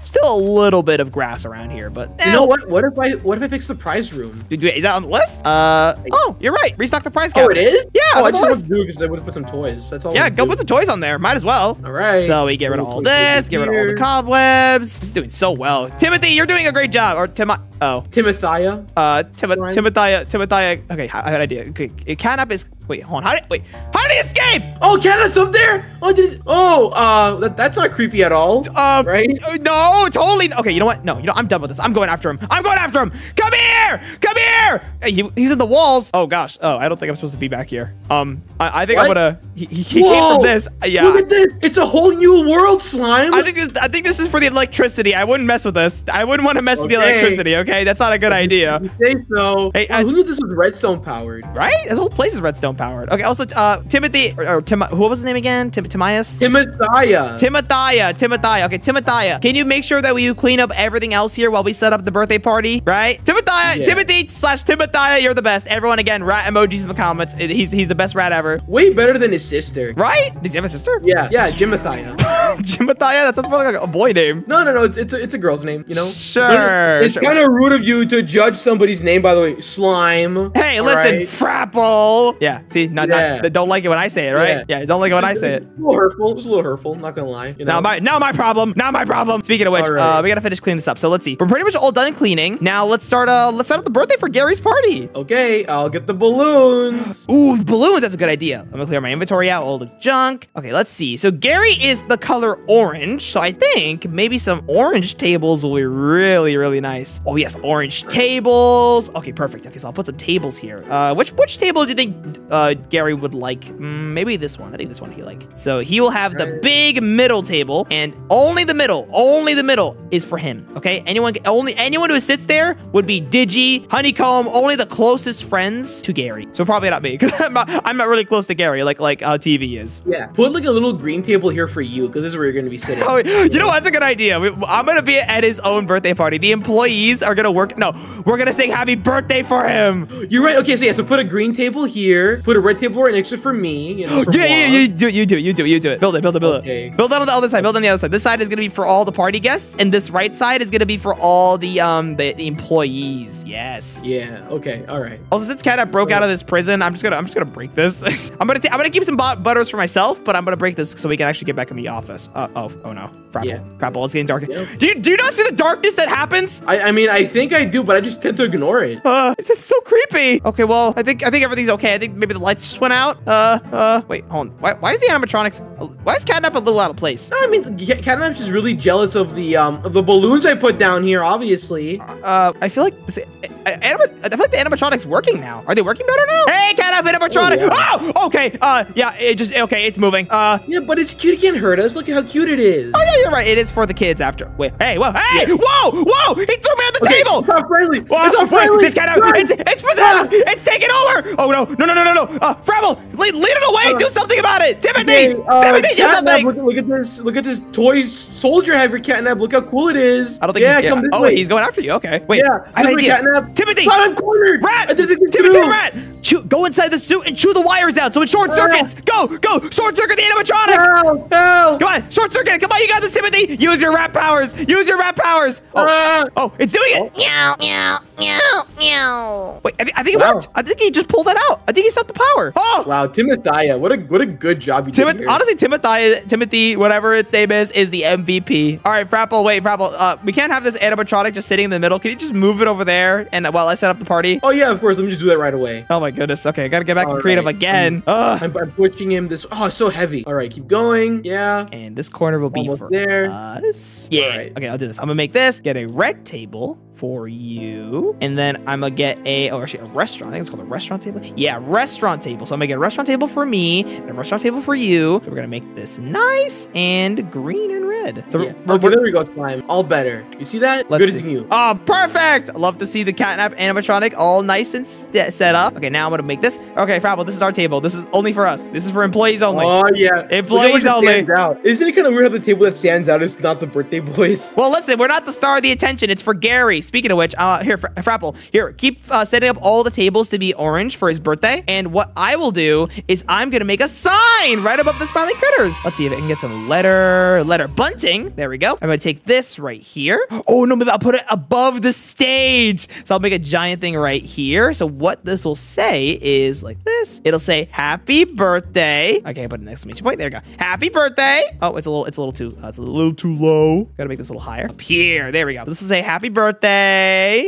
still a little bit of grass around here, but You eh, know what? What if I what if I fix the prize room? do- Is that on the list? Uh oh, you're right. Restock the prize Oh, it is. Yeah, Oh, I just to do because I would have put some toys. That's all. Yeah, go do. put some toys on there. Might as well. All right. So we get rid of all Little get rid of all the cobwebs. He's doing so well. Timothy, you're doing a great job. Or Tim, oh, Timothea. uh, Tim, Slime. Timothea, Timothea. Okay, I have an idea. Okay, Catnap is. Wait, hold on. How did? Wait, how did he escape? Oh, Catnap's up there. Oh, did oh, uh, that, that's not creepy at all. Um, Right? uh, No, totally. Okay, you know what? No, you know I'm done with this. I'm going after him. I'm going after him. Come here. Come here. Hey, he, he's in the walls. Oh gosh. Oh, I don't think I'm supposed to be back here. Um, I, I think I'm gonna. He, he, he came Whoa, from this. Uh, Yeah. Look at this. It's a whole new world, slime. I think this, I think this is for the electricity. I wouldn't mess with this. I wouldn't want to mess with the electricity. Okay, that's not a good idea. You say so. Hey, Oh, uh, who knew this was redstone powered? Right? This whole place is redstone powered. Okay. Also, uh, Timothy or, or Tim, who was his name again? Tim, Timias. Timothea. Timothea, Timothea. Okay, Timothea. Can you make sure that we clean up everything else here while we set up the birthday party? Right? Timothea, Yeah. Timothy slash Timothea, you're the best. Everyone, again, rat emojis in the comments. He's he's the best rat ever. Way better than his sister. Right? Did he have a sister? Yeah, yeah, Jimothea. Jimothiah? That sounds more like a boy name. No, no, no. It's it's a, it's a girl's name. You know. Sure, It's sure. kind of rude of you to judge somebody's name. By the way, slime. Hey, listen, right? Frapple. Yeah, see, not, Yeah. not, don't like it when I say it, right? Yeah, don't like it when I say it. A little hurtful. It was a little hurtful. Not gonna lie. You know. Now my now my problem. Now my problem. Speaking of which, right. uh, we gotta finish cleaning this up. So let's see. We're pretty much all done cleaning. Now let's start. Uh, let's start up the birthday for Gary's party. okay, I'll get the balloons. Ooh, balloons. That's a good idea. I'm gonna clear my inventory out, all the junk. Okay, let's see. So Gary is the color orange. So I think maybe some orange tables will be really, really nice. Oh yes, orange tables. Okay, perfect. Okay, so I'll put some tables here. Uh, which which table do you think uh Gary would like? Mm, maybe this one. I think this one he like. So he will have the big middle table, and only the middle, only the middle is for him. Okay, anyone, only anyone who sits there would be Digi, Honeycomb, only the closest friends to Gary. So probably not me, because I'm not, I'm not really close to Gary, like like uh, TeeVee is. Yeah. Put like a little green table here for you, because this is where you're gonna be sitting. Oh, you know what? That's a good idea. I'm gonna be at his own birthday party. The employees are gonna work. No, we're gonna sing happy birthday for him. You're right. Okay, so yeah, so put a green table here. Put a red table right next to it for me. You know. for Yeah, yeah, vlog. you do it. You do it. You do it. You do it. Build it. Build it. Build Okay. it. Build it on the other side. Build on the other side. This side is gonna be for all the party guests, and this right side is gonna be for all the um the, the employees. Yes. Yeah. Okay. All right. Also, since Cat broke out of this prison, I'm just gonna I'm just gonna break this. I'm gonna I'm gonna keep some butters for myself, but I'm gonna break this so we can actually get back in the office. Uh, oh oh no, Frapple, Yeah. Frapple, it's getting dark. Yep. Do you do you not see the darkness that happens? I, I mean, I think I do, but I just tend to ignore it. Uh, it's, it's so creepy. Okay, well, I think I think everything's okay. I think maybe the lights just went out. Uh, uh, wait, hold on. Why, why is the animatronics? Why is Catnap a little out of place? No, I mean, Ca- Catnap's just really jealous of the um of the balloons I put down here. Obviously. Uh, I feel like this, I feel like the animatronics working now. Are they working better now? Hey, Catnap animatronic. Oh, Oh, okay. Uh, yeah, it just okay. It's moving. Uh. Yeah, but it's cute. It can't hurt us. Look at how cute it is. Oh yeah, you're right. It is for the kids after. Wait, hey, whoa, hey, Yeah. whoa, whoa! He threw me on the Okay, table. It's not friendly. Whoa, it's not friendly. This cat, Run! it's, it's possessed. It's taking over. Oh no, no, no, no, no, no. Uh, Frapple, lead, lead it away. Uh, Do something about it. Timothy, Okay, uh, Timothy, do something. look, look at this. Look at this toy soldier have your Catnap. Look how cool it is. I don't think. Yeah, he, come this oh, way. he's going after you. Okay, wait. Yeah, I have an this way, idea. Catnap. Timothy, Stop, I'm cornered. rat, I Timothy, two. rat. Chew, go inside the suit and chew the wires out so it short circuits. Go, go, short circuit the animatronic. Help! Help! Come on, short circuit. Come on, you got this, Timothy. Use your rat powers. Use your rat powers. Oh, oh, it's doing it. Meow, meow, meow, meow. Wait, I, thi- I think it Wow. worked. I think he just pulled that out. I think he stopped the power. Oh, Wow, Timothea, what a what a good job you did Timothy, here. honestly, Timothy, Timothy, whatever its name is, is the MVP. All right, Frapple, wait, Frapple, uh, we can't have this animatronic just sitting in the middle. Can you just move it over there and while I set up the party? Oh yeah, of course. Let me just do that right away. Oh my goodness. Okay, I gotta get back All to creative right. again. Ugh. I'm, I'm pushing him this. Oh, it's so heavy. All right, keep going. Yeah. And this corner will be Almost for there. us. Yeah. Right. Okay, I'll do this. I'm gonna make this. Get a red table for you, and then I'm gonna get a oh actually a restaurant. I think it's called a restaurant table. Yeah, restaurant table. So I'm gonna get a restaurant table for me and a restaurant table for you. So we're gonna make this nice and green and red. So yeah. we're, Okay, there we go, slime. All better. You see that? Let's Good see. as you. Oh, perfect! I love to see the catnap animatronic all nice and set up. Okay, now I'm gonna make this. Okay, Frapple, this is our table. This is only for us. This is for employees only. Oh yeah. Employees only. Out. Isn't it kind of weird how the table that stands out is not the birthday boys? Well, listen, we're not the star of the attention. It's for Gary. Speaking of which, uh, here, Fra- Frapple, here, keep uh, setting up all the tables to be orange for his birthday. And what I will do is I'm gonna make a sign right above the smiling critters. Let's see if I can get some letter, letter bunting. There we go. I'm gonna take this right here. Oh no, maybe I'll put it above the stage. So I'll make a giant thing right here. So what this will say is like this. It'll say Happy Birthday. Okay, put an exclamation point. There we go. Happy Birthday. Oh, it's a little, it's a little too, uh, it's a little too low. Gotta make this a little higher. Up here. There we go. This will say Happy Birthday,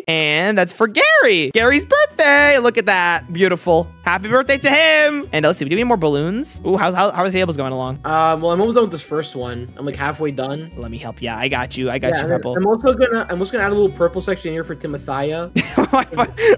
and that's for Gary. Gary's birthday. Look at that. Beautiful. Happy birthday to him. And let's see. Do we need more balloons? Ooh, how's how, how are the tables going along? Um, well, I'm almost done with this first one. I'm like halfway done. Let me help. Yeah, I got you. I got Yeah, you, Purple. I'm also gonna I'm also gonna add a little purple section here for Timothea. why,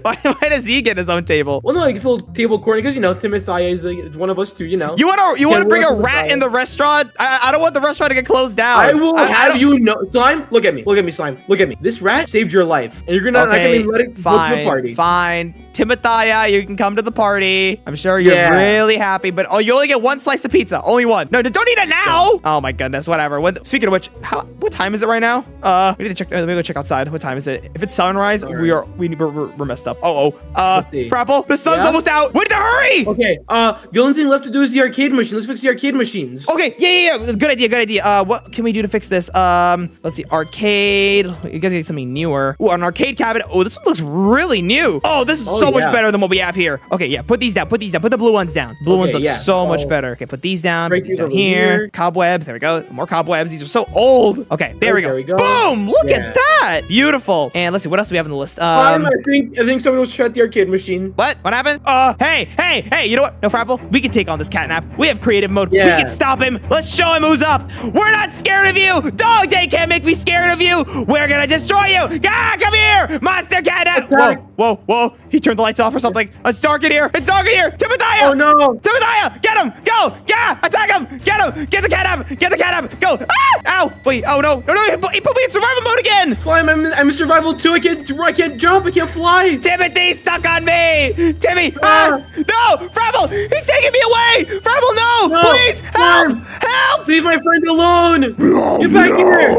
why, why, does he get his own table? well, no, like it's a little table corner because you know Timothea is like, one of us too. You know. You want to you want to bring a rat in the restaurant? I, I don't want the restaurant to get closed down. I will I have don't- you know, slime. Look at me. Look at me, slime. Look at me. This rat saved your life, and you're gonna not Okay, gonna let it go to fine, the party. fine. Timothea, you can come to the party. I'm sure you're Yeah. really happy, but oh, you only get one slice of pizza. Only one. No, don't eat it now. Oh my goodness, whatever. What, speaking of which, how, what time is it right now? Uh, we need to check. Let me go check outside. What time is it? If it's sunrise, Sorry. we are we we're, we're, messed up. Oh oh. Uh, Frapple, the sun's Yeah? almost out. We need to hurry. Okay. Uh, the only thing left to do is the arcade machine. Let's fix the arcade machines. Okay, yeah, yeah, yeah. Good idea, good idea. Uh, what can we do to fix this? Um, let's see, arcade. You gotta get something newer. Ooh, an arcade cabinet. Oh, this one looks really new. Oh, this is Oh, so much better than what we have here. Okay, yeah, put these down. Put these down. Put the blue ones down. Blue ones look yeah. so much Oh. better. Okay, put these down. Break Put these down here. here. Cobweb. There we go. More cobwebs. These are so old. Okay, there we go. There we go. Boom! Look Yeah. at that. Beautiful. And let's see, what else do we have on the list? Um, Um. I think I think someone was shut the arcade machine. What? What happened? Uh, hey, hey, hey, you know what? No, Frapple, we can take on this catnap. We have creative mode. We can stop him. Let's show him who's up. We're not scared of you. Dog Day can't make me scared of you. We're gonna destroy you. Ah, come here, monster catnap. Whoa, whoa, whoa. He turned the lights off or something. It's dark in here. It's dark in here. Timothea. Oh no! Timothea, get him. Go. Yeah, attack him. Get him. Get the cat up! Get the cat up! Go. Ah, ow. Wait, oh no. No, no, he put, me in survival mode again. Slime, I'm in, I'm in survival too. I can't I can't jump. I can't fly. Timothy stuck on me! Timmy! Ah! No! Frapple! He's taking me away! Frapple, no! No, Please! Help! Help! Leave my friend alone. Get back here.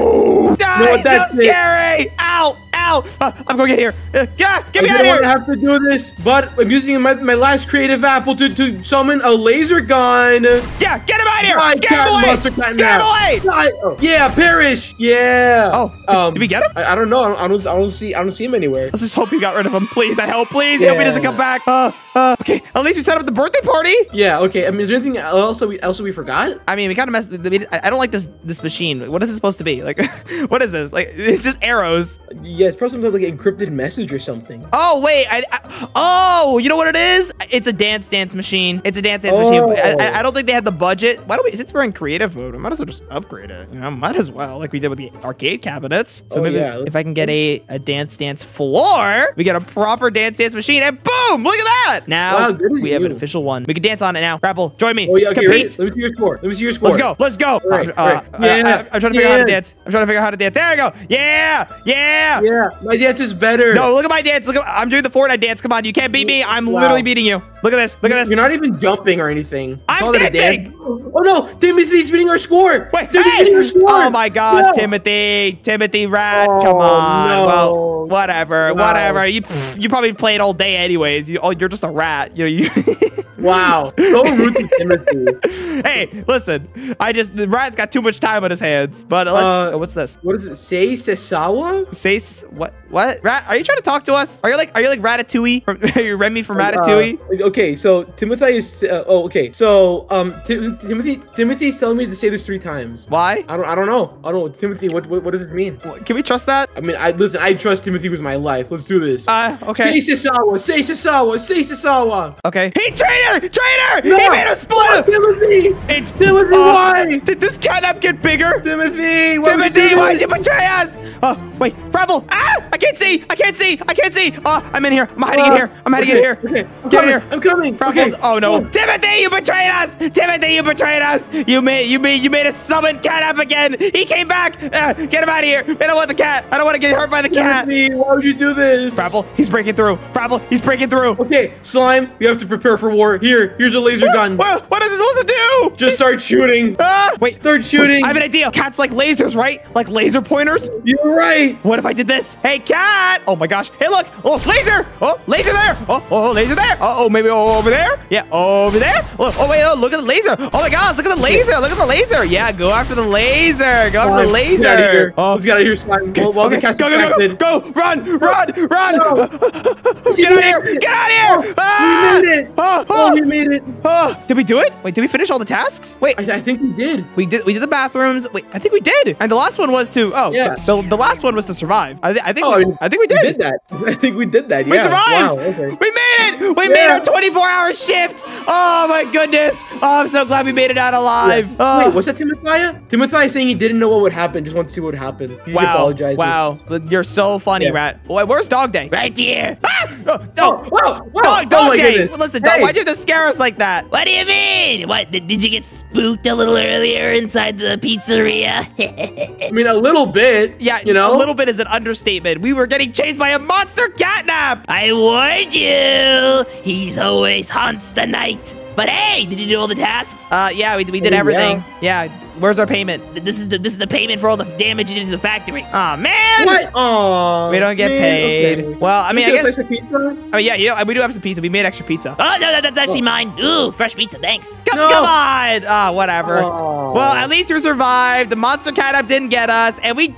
Ah, No, he's so it. scary! Ow! Ow! Uh, I'm going to get here. Uh, yeah! Get me I out of want to have to do this, but I'm using my, my last creative apple to, to summon a laser gun. Yeah! Get him out of here! My Scare him away! Scare him away! Oh, Yeah, perish. Yeah. Oh, did we get him? I, I don't know. I don't, I don't. I don't see. I don't see him anywhere. Let's just hope you got rid of him. Please, I hope. Please, I hope he doesn't come back. Uh, uh, okay. At least we set up the birthday party. Yeah. Okay. I mean, is there anything else that we else that we forgot? I mean, we kind of messed. I I don't like this this machine. What is it supposed to be? Like, what is this? Like, it's just arrows. Yeah, it's probably some like encrypted message or something. Oh wait, I, I oh you know what it is? It's a dance dance machine. It's a dance dance machine. I, I, I don't think they had the budget. Why don't we? Since we're in creative mode, we might as well just upgrade it. You know, might as well like we did with the arcade cabinets. So Oh, maybe yeah. if I can get a a dance dance floor, we get a proper dance dance machine, and boom! Look at that. Now Wow, we have an official one. We can dance on it now. Grapple, join me. Oh yeah. Okay. Compete. Let me see your score. Let me see your score. Let's go. Let's go. right, Uh, right. uh, Yeah, I, am trying to figure out how to dance. I'm trying to figure out how to dance. There we go. Yeah. Yeah. Yeah, my dance is better. No, look at my dance. Look at I'm doing the Fortnite dance. Come on, you can't beat me. I'm Wow. literally beating you. Look at this. Look at this. You're not even jumping or anything. I'm call it dancing! dance? Oh no, Timothy's beating our score. Wait, Timothy's hey! beating our score. Oh my gosh, No. Timothy, Timothy Rat, Oh, come on. no. Well, whatever, Wow. whatever. You pff, you probably played all day anyways. You oh, you're just a rat. You know you. Wow, so rude to Timothy. hey, listen. I just the rat's got too much time on his hands. But let's. Uh, oh, what's this? What does it say, Sesawa? Say s- what? What? Rat? Are you trying to talk to us? Are you like Are you like Ratatouille? From, are you Remy from Ratatouille? Uh, okay, so Timothy is. Uh, oh, okay. So um, Tim- Timothy Timothy's telling me to say this three times. Why? I don't. I don't know. I don't know. Timothy, what what, what does it mean? Can we trust that? I mean, I listen. I trust Timothy with my life. Let's do this. Uh, okay. Say Sesawa. Say Sesawa. Say Sesawa. Okay. He traitor! Traitor! No! He made Oh, split! Timothy. It's Timothy, uh, why? Did this catnap get bigger? Timothy. Timothy, why did you betray us? Oh, wait, Frapple! Ah! I can't see! I can't see! I can't see! Oh, I'm in here. I'm hiding in Uh, here. I'm hiding okay, in here. Okay, I'm Get in coming. here. I'm coming. Frapple, Okay. oh no. Oh, Timothy, you betrayed us! Timothy, you betrayed us! You made you made you made us summon cat up again! He came back! Uh, get him out of here! I don't want the cat! I don't want to get hurt by the cat! Timothy, why would you do this? Frapple, he's breaking through! Frapple, he's breaking through! Okay, slime. We have to prepare for war. Here, here's a laser gun. What, what is it supposed to do? Just start shooting. Ah! Wait, Start shooting. I have an idea. Cats like lasers, right? Like laser pointers? You're right. What if I did this? Hey, cat! Oh my gosh. Hey, look. Oh, laser. Oh, laser there. Oh, oh, oh laser there. Oh, oh, maybe over there. Yeah, over there. Oh, oh, wait. Oh, look at the laser. Oh my gosh. Look at the laser. Look at the laser. Yeah, go after the laser. Go after the oh, laser. Of here. Oh, Let's get out of here, slime. While, while okay. the go, go, go, go, go. Run, run, run. No. Get out of here. Get out of here. Oh, ah! We made it. Ah, ah. Oh, Oh, oh, we made it. oh. Did we do it? Wait, did we finish all the tasks? Wait, I, I think we did. we did we did the bathrooms. Wait, I think we did. And the last one was to oh Yeah. the, the last one was to survive. I, thi- I think Oh, we, I mean, I think we did. We did that. I think we did that. We yeah. survived. Wow. Okay. We made it. We made our 24 hour shift. Oh my goodness. Oh, I'm so glad glad we made it out alive. Oh. Wait, was that Timothea? Timothea saying he didn't know what would happen, just wanted to see what would happen. He Wow, apologized. wow, you're so funny, Yeah. Rat. Wait, where's Dog Day? Right here. Ah! Oh, Oh, oh, wow, wow. Dog, oh Day! goodness. Listen, Hey. why'd you have to scare us like that? What do you mean? What did did you get spooked a little earlier inside the pizzeria? I mean, a little bit. Yeah, you know, a little bit is an understatement. We were getting chased by a monster catnap. I warned you. He's always haunts the night. But hey, did you do all the tasks? Uh, yeah, we, we did Oh, everything. Yeah. Where's our payment? This is the this is the payment for all the damage you did to the factory. Oh man, What? Oh, we don't get paid. Well, I mean, I guess. get a slice of pizza? I mean, yeah, yeah, we do have some pizza. We made extra pizza. Oh no, that, that's actually mine. Ooh, fresh pizza, thanks. Come, No. come on! Ah, whatever. Oh. Well, at least you survived. The monster cat up didn't get us, and we did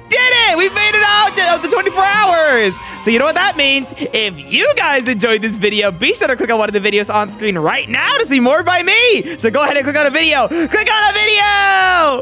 it! We made it out of the 24 hours! So you know what that means? If you guys enjoyed this video, be sure to click on one of the videos on screen right now to see more by me! So go ahead and click on a video! Click on a video!